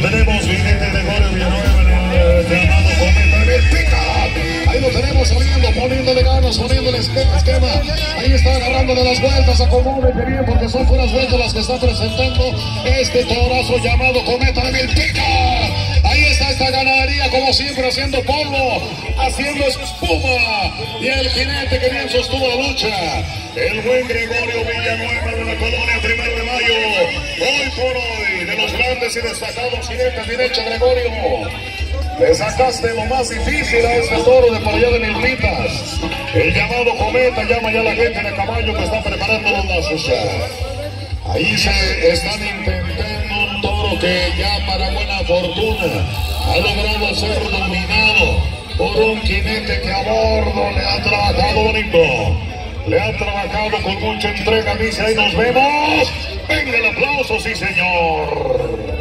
tenemos, vigente de Gorio Villanueva, llamado Cometa Mística. Ahí lo tenemos saliendo, poniéndole ganas, poniéndole esquema. Ahí está agarrando de las vueltas, acomódete bien, porque son puras vueltas las que está presentando este torazo llamado Cometa de Mística. Ahí está esta ganadería, como siempre, haciendo polvo, haciendo espuma. Y el jinete que bien sostuvo la lucha, el buen Gregorio Villanueva de la colonia Primero de Mayo, hoy por hoy de los grandes y destacados jinetes derecho Gregorio. Le sacaste lo más difícil a este toro de por allá de Milpitas. El llamado cometa llama ya a la gente de caballo que está preparando los lazos. Ahí se están intentando un toro que ya para buena fortuna ha logrado ser dominado por un jinete que a bordo le ha trabajado bonito. Le ha trabajado con mucha entrega, dice ahí nos vemos. Venga el aplauso, sí señor.